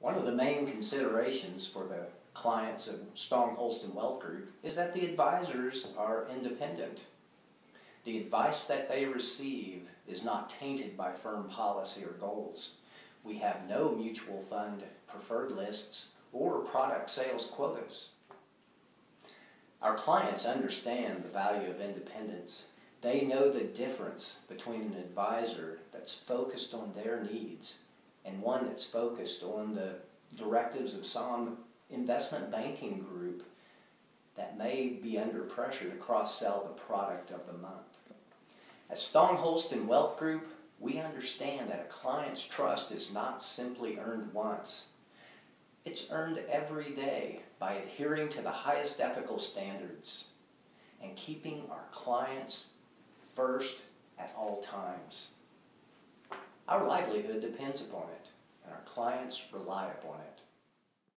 One of the main considerations for the clients of Stong Holsten Wealth Group is that the advisors are independent. The advice that they receive is not tainted by firm policy or goals. We have no mutual fund preferred lists or product sales quotas. Our clients understand the value of independence. They know the difference between an advisor that's focused on their needs and one that's focused on the directives of some investment banking group that may be under pressure to cross-sell the product of the month. At Stong Holsten Wealth Group, we understand that a client's trust is not simply earned once. It's earned every day by adhering to the highest ethical standards and keeping our clients first at all times. Our livelihood depends upon it, and our clients rely upon it.